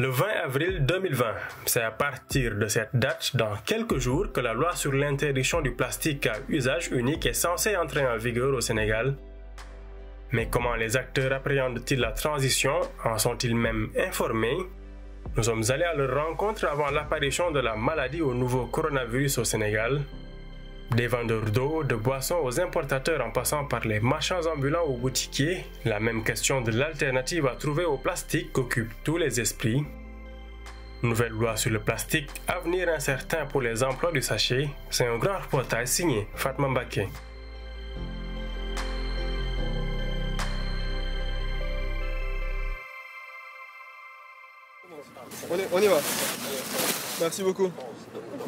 Le 20 avril 2020, c'est à partir de cette date, dans quelques jours, que la loi sur l'interdiction du plastique à usage unique est censée entrer en vigueur au Sénégal. Mais comment les acteurs appréhendent-ils la transition? En sont-ils même informés? Nous sommes allés à leur rencontre avant l'apparition de la maladie au nouveau coronavirus au Sénégal. Des vendeurs d'eau, de boissons aux importateurs en passant par les marchands ambulants ou boutiquiers, la même question de l'alternative à trouver au plastique occupe tous les esprits. Nouvelle loi sur le plastique, avenir incertain pour les emplois du sachet, c'est un grand reportage signé Fatma Mbake. On, y va. Merci beaucoup.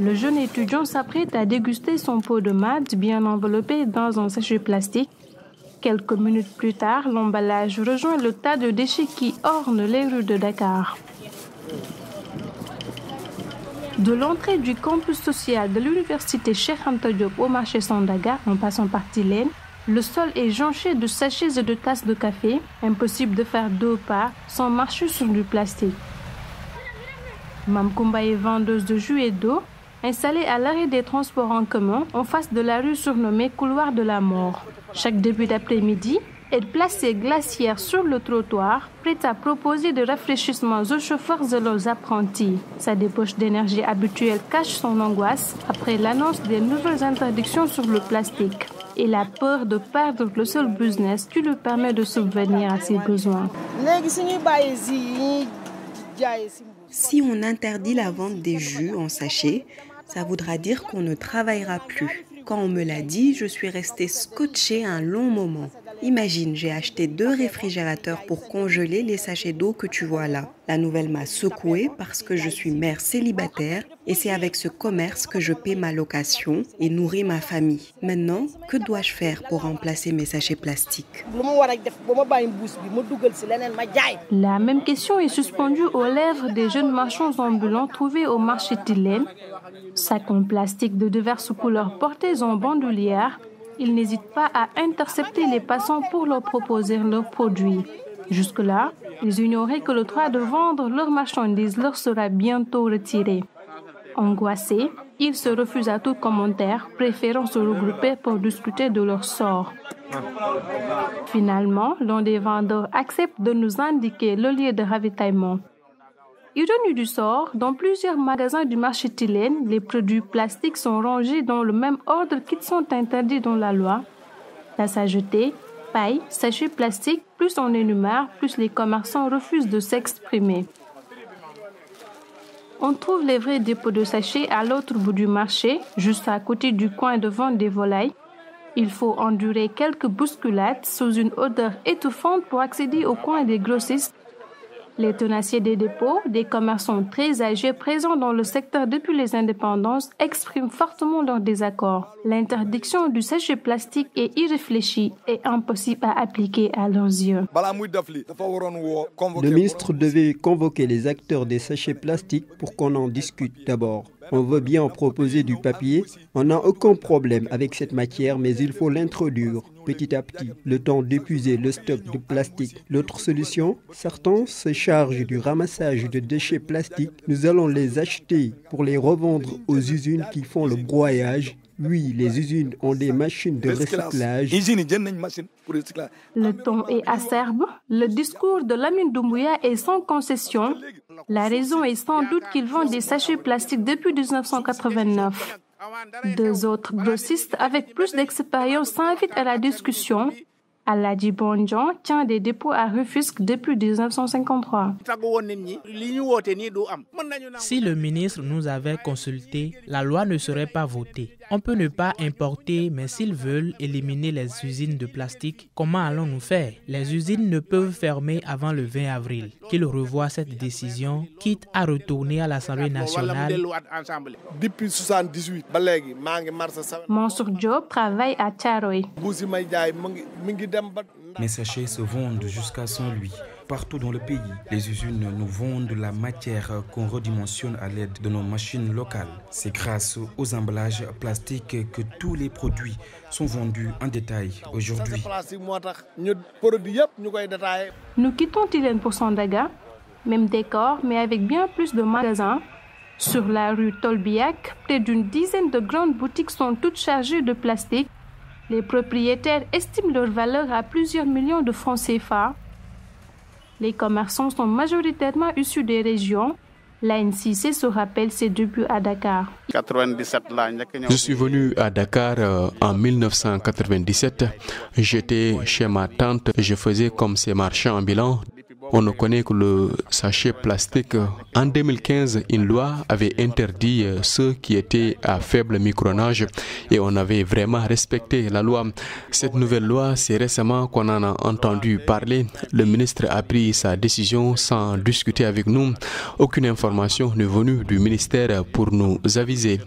Le jeune étudiant s'apprête à déguster son pot de maths bien enveloppé dans un sachet plastique. Quelques minutes plus tard, l'emballage rejoint le tas de déchets qui ornent les rues de Dakar. De l'entrée du campus social de l'université Cheikh Anta Diop au marché Sandaga en passant par Tilène, le sol est jonché de sachets et de tasses de café. Impossible de faire deux pas sans marcher sur du plastique. Mamkumba est vendeuse de jus et d'eau, installée à l'arrêt des transports en commun en face de la rue surnommée Couloir de la Mort. Chaque début d'après-midi, elle place ses glacières sur le trottoir, prête à proposer des rafraîchissements aux chauffeurs et aux apprentis. Sa débauche d'énergie habituelle cache son angoisse après l'annonce des nouvelles interdictions sur le plastique et la peur de perdre le seul business qui lui permet de subvenir à ses besoins. Si on interdit la vente des jus en sachet, ça voudra dire qu'on ne travaillera plus. Quand on me l'a dit, je suis restée scotchée un long moment. Imagine, j'ai acheté deux réfrigérateurs pour congeler les sachets d'eau que tu vois là. La nouvelle m'a secouée parce que je suis mère célibataire et c'est avec ce commerce que je paie ma location et nourris ma famille. Maintenant, que dois-je faire pour remplacer mes sachets plastiques? La même question est suspendue aux lèvres des jeunes marchands ambulants trouvés au marché Tilène. Sacs en plastique de diverses couleurs portés en bandoulière ils n'hésitent pas à intercepter les passants pour leur proposer leurs produits. Jusque-là, ils ignoraient que le droit de vendre leurs marchandises leur sera bientôt retiré. Angoissés, ils se refusent à tout commentaire, préférant se regrouper pour discuter de leur sort. Finalement, l'un des vendeurs accepte de nous indiquer le lieu de ravitaillement. Ironie du sort, dans plusieurs magasins du marché Tilène, les produits plastiques sont rangés dans le même ordre qu'ils sont interdits dans la loi. À jeter, paille, sachets plastiques, plus on énumère, plus les commerçants refusent de s'exprimer. On trouve les vrais dépôts de sachets à l'autre bout du marché, juste à côté du coin de vente des volailles. Il faut endurer quelques bousculades sous une odeur étouffante pour accéder au coin des grossistes les tenanciers des dépôts, des commerçants très âgés présents dans le secteur depuis les indépendances, expriment fortement leur désaccord. L'interdiction du sachet plastique est irréfléchie et impossible à appliquer à leurs yeux. Le ministre devait convoquer les acteurs des sachets plastiques pour qu'on en discute d'abord. On veut bien en proposer du papier. On n'a aucun problème avec cette matière, mais il faut l'introduire petit à petit, le temps d'épuiser le stock de plastique. L'autre solution, certains se chargent du ramassage de déchets plastiques. Nous allons les acheter pour les revendre aux usines qui font le broyage oui, les usines ont des machines de recyclage. Le ton est acerbe. Le discours de Lamine Doumbouya est sans concession. La raison est sans doute qu'ils vendent des sachets plastiques depuis 1989. Deux autres grossistes avec plus d'expérience s'invitent à la discussion Aladi Bonjon tient des dépôts à Rufusque depuis 1953. Si le ministre nous avait consulté, la loi ne serait pas votée. On peut ne pas importer, mais s'ils veulent éliminer les usines de plastique, comment allons-nous faire? Les usines ne peuvent fermer avant le 20 avril. Qu'ils revoient cette décision, quitte à retourner à l'Assemblée nationale. Depuis 78, Mansour Diop travaille à Tcharoy. Mes sachets se vendent jusqu'à 100 lui. Partout dans le pays, les usines nous vendent la matière qu'on redimensionne à l'aide de nos machines locales. C'est grâce aux emballages plastiques que tous les produits sont vendus en détail aujourd'hui. Nous quittons Tilen pour Sandaga. Même décor, mais avec bien plus de magasins. Sur la rue Tolbiac, près d'une dizaine de grandes boutiques sont toutes chargées de plastique. Les propriétaires estiment leur valeur à plusieurs millions de francs CFA. Les commerçants sont majoritairement issus des régions. L'ANCC se rappelle ses débuts à Dakar. Je suis venu à Dakar euh, en 1997. J'étais chez ma tante, je faisais comme ces marchands ambulants on ne connaît que le sachet plastique. En 2015, une loi avait interdit euh, ceux qui étaient à faible micronage et on avait vraiment respecté la loi. Cette nouvelle loi, c'est récemment qu'on en a entendu parler. Le ministre a pris sa décision sans discuter avec nous. Aucune information n'est venue du ministère pour nous aviser.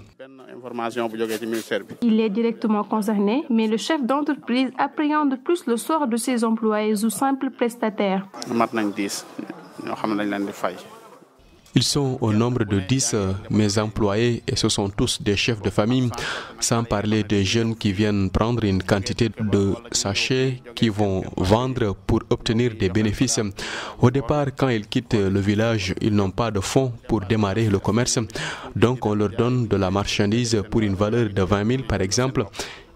Il est directement concerné, mais le chef d'entreprise appréhende plus le sort de ses employés ou simples prestataires. Ils sont au nombre de 10, mes employés, et ce sont tous des chefs de famille, sans parler des jeunes qui viennent prendre une quantité de sachets qui vont vendre pour obtenir des bénéfices. Au départ, quand ils quittent le village, ils n'ont pas de fonds pour démarrer le commerce, donc on leur donne de la marchandise pour une valeur de 20 000 par exemple.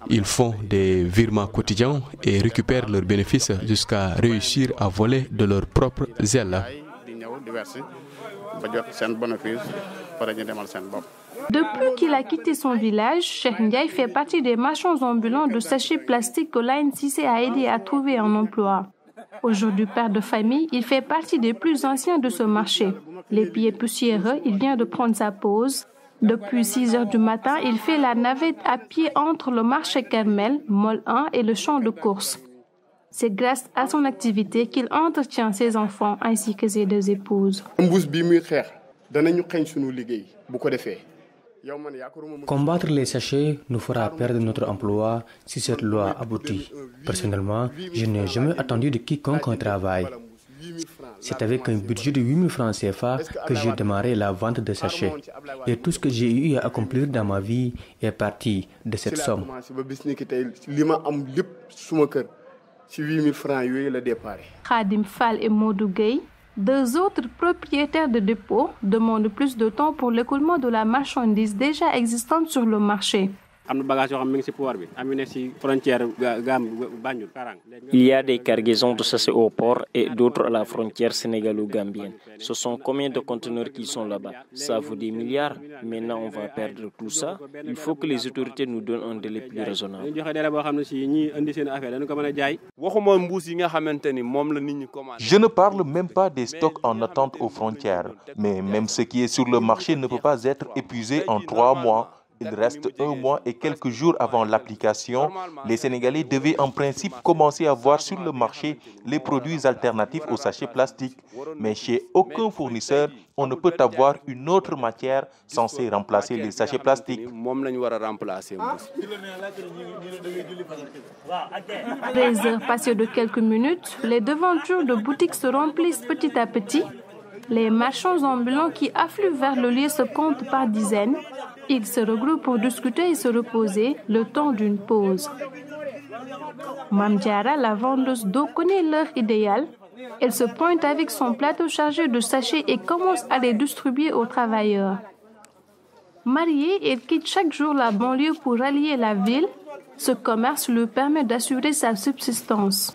Ils font des virements quotidiens et récupèrent leurs bénéfices jusqu'à réussir à voler de leurs propres ailes. Depuis qu'il a quitté son village, Cheikh fait partie des marchands ambulants de sachets plastiques que l'ANCC a aidé à trouver un emploi. Aujourd'hui père de famille, il fait partie des plus anciens de ce marché. Les pieds poussiéreux, il vient de prendre sa pause. Depuis 6 heures du matin, il fait la navette à pied entre le marché Kermel, Mol 1 et le champ de course. C'est grâce à son activité qu'il entretient ses enfants ainsi que ses deux épouses. Combattre les sachets nous fera perdre notre emploi si cette loi aboutit. Personnellement, je n'ai jamais attendu de quiconque un travail. C'est avec un budget de 8000 francs CFA que j'ai démarré la vente de sachets. Et tout ce que j'ai eu à accomplir dans ma vie est parti de cette somme. Khadim Fall et Modou deux autres propriétaires de dépôts, demandent plus de temps pour l'écoulement de la marchandise déjà existante sur le marché. Il y a des cargaisons de sachets au port et d'autres à la frontière sénégalo-gambienne. Ce sont combien de conteneurs qui sont là-bas? Ça vaut des milliards. Maintenant, on va perdre tout ça. Il faut que les autorités nous donnent un délai plus raisonnable. Je ne parle même pas des stocks en attente aux frontières, mais même ce qui est sur le marché ne peut pas être épuisé en trois mois il reste un mois et quelques jours avant l'application. Les Sénégalais devaient en principe commencer à voir sur le marché les produits alternatifs aux sachets plastiques. Mais chez aucun fournisseur, on ne peut avoir une autre matière censée remplacer les sachets plastiques. 13 heures passées de quelques minutes, les devantures de boutiques se remplissent petit à petit. Les marchands ambulants qui affluent vers le lieu se comptent par dizaines. Ils se regroupent pour discuter et se reposer le temps d'une pause. Mamdiara, la vendeuse d'eau, connaît l'heure idéale. Elle se pointe avec son plateau chargé de sachets et commence à les distribuer aux travailleurs. Mariée, elle quitte chaque jour la banlieue pour rallier la ville. Ce commerce lui permet d'assurer sa subsistance.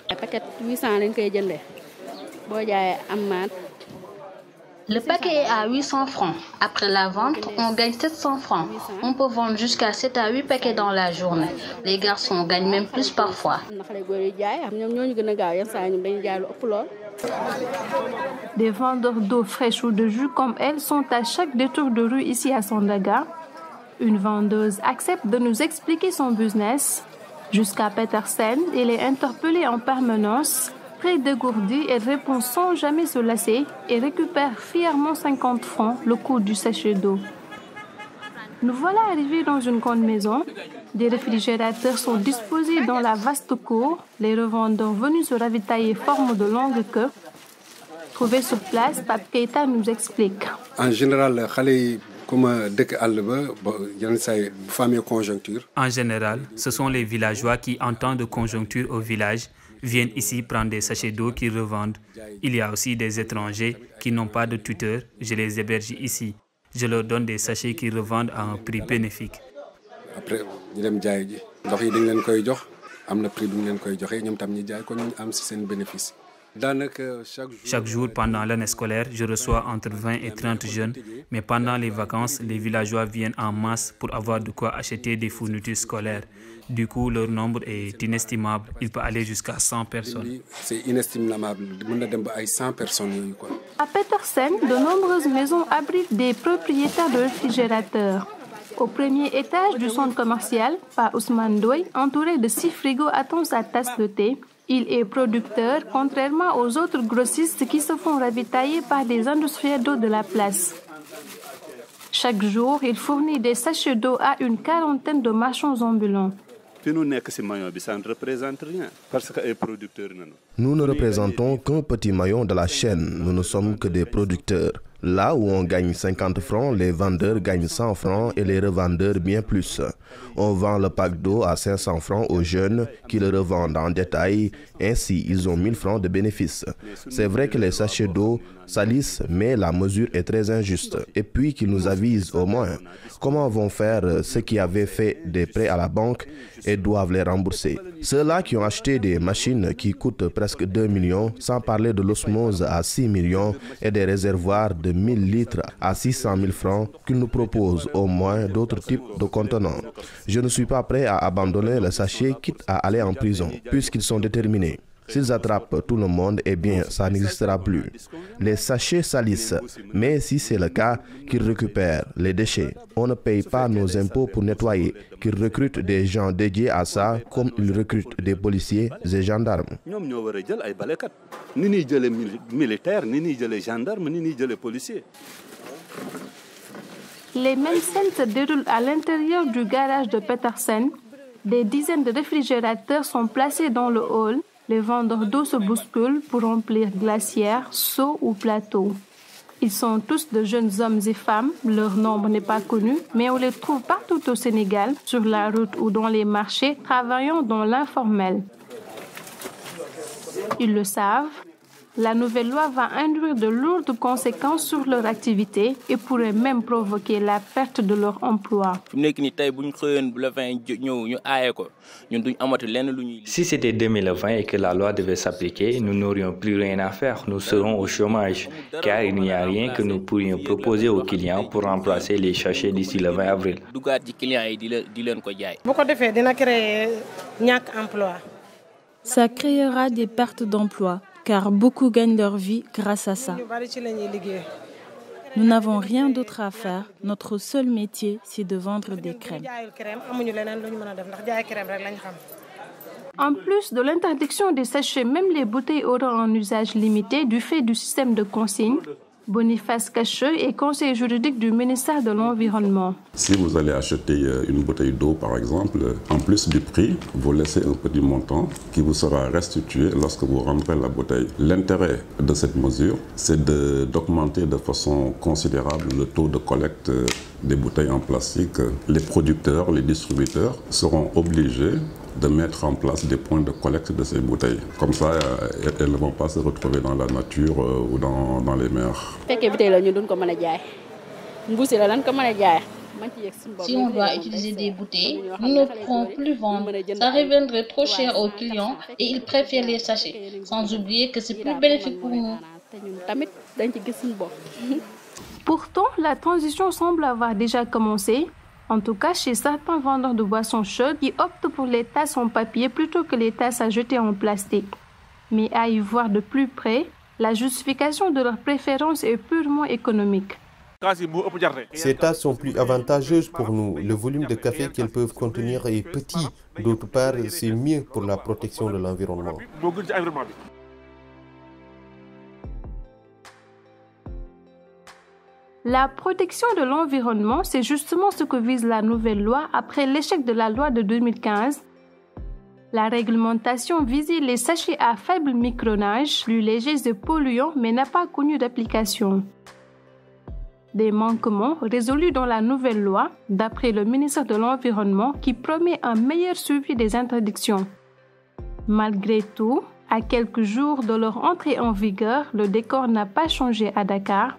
Le paquet est à 800 francs. Après la vente, on gagne 700 francs. On peut vendre jusqu'à 7 à 8 paquets dans la journée. Les garçons gagnent même plus parfois. Des vendeurs d'eau fraîche ou de jus comme elle sont à chaque détour de rue ici à Sandaga. Une vendeuse accepte de nous expliquer son business. Jusqu'à Petersen, elle est interpellée en permanence Très dégourdie, elle répond sans jamais se lasser et récupère fièrement 50 francs le coût du sachet d'eau. Nous voilà arrivés dans une grande maison. Des réfrigérateurs sont disposés dans la vaste cour. Les revendeurs venus se ravitailler forment de longues queues. Trouvés sur place, Pape Keita nous explique. En général, en général, ce sont les villageois qui, en temps de conjoncture au village, viennent ici prendre des sachets d'eau qu'ils revendent. Il y a aussi des étrangers qui n'ont pas de tuteur. Je les héberge ici. Je leur donne des sachets qu'ils revendent à un prix bénéfique. Après, chaque jour pendant l'année scolaire, je reçois entre 20 et 30 jeunes, mais pendant les vacances, les villageois viennent en masse pour avoir de quoi acheter des fournitures scolaires. Du coup, leur nombre est inestimable. Il peut aller jusqu'à 100 personnes. C'est inestimable. À 100 personnes. À Petersen, de nombreuses maisons abritent des propriétaires de réfrigérateurs. Au premier étage du centre commercial, par Ousmane Doy, entouré de six frigos attend sa tasse de thé. Il est producteur, contrairement aux autres grossistes qui se font ravitailler par des industriels d'eau de la place. Chaque jour, il fournit des sachets d'eau à une quarantaine de marchands ambulants. Nous ne représentons qu'un petit maillon de la chaîne. Nous ne sommes que des producteurs. Là où on gagne 50 francs, les vendeurs gagnent 100 francs et les revendeurs bien plus. On vend le pack d'eau à 500 francs aux jeunes qui le revendent en détail. Ainsi, ils ont 1000 francs de bénéfices. C'est vrai que les sachets d'eau salissent, mais la mesure est très injuste. Et puis qu'ils nous avisent au moins comment vont faire ceux qui avaient fait des prêts à la banque et doivent les rembourser? Ceux-là qui ont acheté des machines qui coûtent presque 2 millions, sans parler de l'osmose à 6 millions et des réservoirs de 1000 litres à 600 000 francs, qu'ils nous proposent au moins d'autres types de contenants. Je ne suis pas prêt à abandonner le sachet quitte à aller en prison, puisqu'ils sont déterminés. S'ils attrapent tout le monde, eh bien, ça n'existera plus. Les sachets salissent, mais si c'est le cas, qu'ils récupèrent les déchets. On ne paye pas nos impôts pour nettoyer, qu'ils recrutent des gens dédiés à ça, comme ils recrutent des policiers et gendarmes. Les mêmes scènes se déroulent à l'intérieur du garage de Petersen. Des dizaines de réfrigérateurs sont placés dans le hall les vendeurs d'eau se bousculent pour remplir glacières, seaux ou plateaux. Ils sont tous de jeunes hommes et femmes, leur nombre n'est pas connu, mais on les trouve partout au Sénégal, sur la route ou dans les marchés, travaillant dans l'informel. Ils le savent, la nouvelle loi va induire de lourdes conséquences sur leur activité et pourrait même provoquer la perte de leur emploi. Si c'était 2020 et que la loi devait s'appliquer, nous n'aurions plus rien à faire. Nous serons au chômage, car il n'y a rien que nous pourrions proposer aux clients pour remplacer les sachets d'ici le 20 avril. Ça créera des pertes d'emplois car beaucoup gagnent leur vie grâce à ça. Nous n'avons rien d'autre à faire. Notre seul métier, c'est de vendre des crèmes. En plus de l'interdiction des sachets, même les bouteilles auront un usage limité du fait du système de consigne. Boniface Cacheux est conseiller juridique du ministère de l'Environnement. Si vous allez acheter euh, une bouteille d'eau, par exemple, en plus du prix, vous laissez un petit montant qui vous sera restitué lorsque vous rentrez la bouteille. L'intérêt de cette mesure, c'est d'augmenter de, de façon considérable le taux de collecte des bouteilles en plastique. Les producteurs, les distributeurs seront obligés de mettre en place des points de collecte de ces bouteilles. Comme ça, euh, elles ne vont pas se retrouver dans la nature euh, ou dans, dans les mers. Si on doit utiliser des bouteilles, nous ne pourrons plus vendre. Ça reviendrait trop cher aux clients et ils préfèrent les sachets, sans oublier que c'est plus bénéfique pour nous. Pourtant, la transition semble avoir déjà commencé. En tout cas, chez certains vendeurs de boissons chaudes qui optent pour les tasses en papier plutôt que les tasses à jeter en plastique. Mais à y voir de plus près, la justification de leur préférence est purement économique. Ces tasses sont plus avantageuses pour nous. Le volume de café qu'elles peuvent contenir est petit. D'autre part, c'est mieux pour la protection de l'environnement. La protection de l'environnement, c'est justement ce que vise la nouvelle loi après l'échec de la loi de 2015. La réglementation visait les sachets à faible micronage, plus légers et polluants, mais n'a pas connu d'application. Des manquements résolus dans la nouvelle loi, d'après le ministère de l'Environnement, qui promet un meilleur suivi des interdictions. Malgré tout, À quelques jours de leur entrée en vigueur, le décor n'a pas changé à Dakar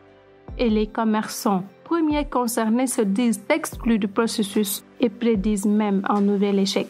et les commerçants premiers concernés se disent exclus du processus et prédisent même un nouvel échec.